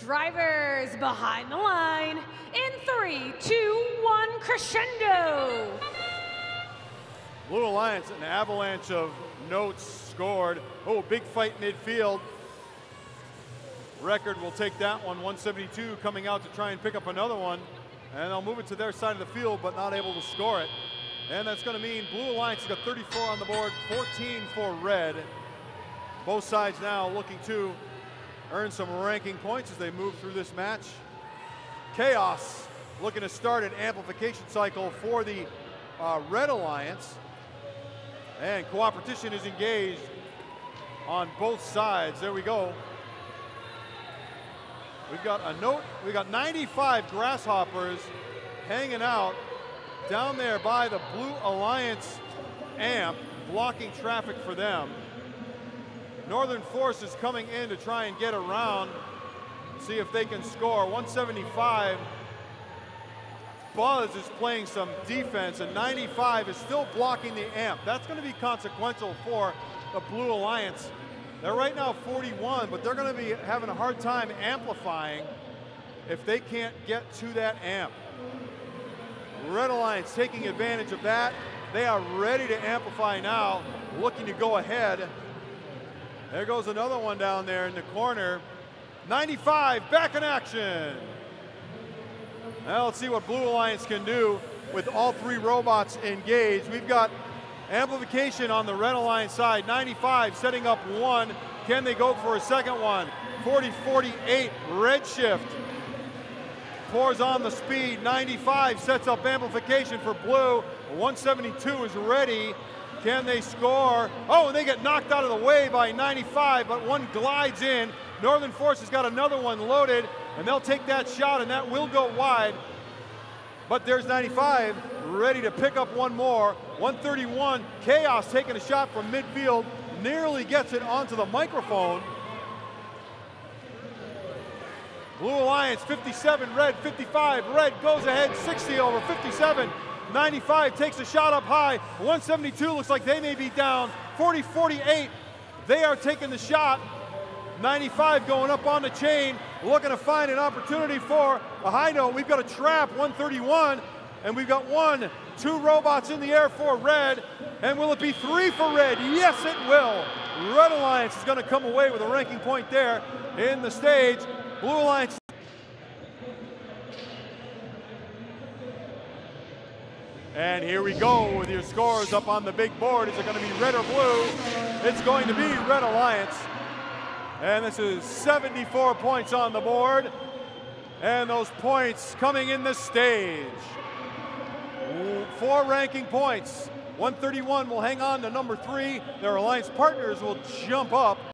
Drivers behind the line in three, two, one, crescendo. Blue Alliance, an avalanche of notes scored. Oh, big fight midfield. Record will take that one, 172 coming out to try and pick up another one. And they'll move it to their side of the field, but not able to score it. And that's going to mean Blue Alliance has got 34 on the board, 14 for Red. Both sides now looking to earn some ranking points as they move through this match. Chaos looking to start an amplification cycle for the uh, Red Alliance. And Cooperation is engaged on both sides. There we go. We've got a note, We've got 95 grasshoppers hanging out down there by the Blue Alliance amp, blocking traffic for them. Northern Force is coming in to try and get around, see if they can score. 175. Buzz is playing some defense, and 95 is still blocking the amp. That's going to be consequential for the Blue Alliance. They're right now 41, but they're going to be having a hard time amplifying if they can't get to that amp. Red Alliance taking advantage of that. They are ready to amplify now, looking to go ahead. There goes another one down there in the corner. 95 back in action. Now let's see what Blue Alliance can do with all three robots engaged. We've got amplification on the Red Alliance side. 95 setting up one. Can they go for a second one? 40-48, Redshift pours on the speed. 95 sets up amplification for Blue. 172 is ready. Can they score? Oh, they get knocked out of the way by 95, but one glides in. Northern Force has got another one loaded, and they'll take that shot, and that will go wide. But there's 95 ready to pick up one more. 131, Chaos taking a shot from midfield, nearly gets it onto the microphone. Blue Alliance 57, red 55, red goes ahead 60 over 57. 95 takes a shot up high. 172 looks like they may be down. 40 48, they are taking the shot. 95 going up on the chain, looking to find an opportunity for a high note. We've got a trap, 131, and we've got one, two robots in the air for red. And will it be three for red? Yes, it will. Red Alliance is going to come away with a ranking point there in the stage. Blue Alliance And here we go with your scores up on the big board. Is it going to be red or blue? It's going to be Red Alliance. And this is 74 points on the board. And those points coming in the stage. Four ranking points. 131 will hang on to number three. Their alliance partners will jump up.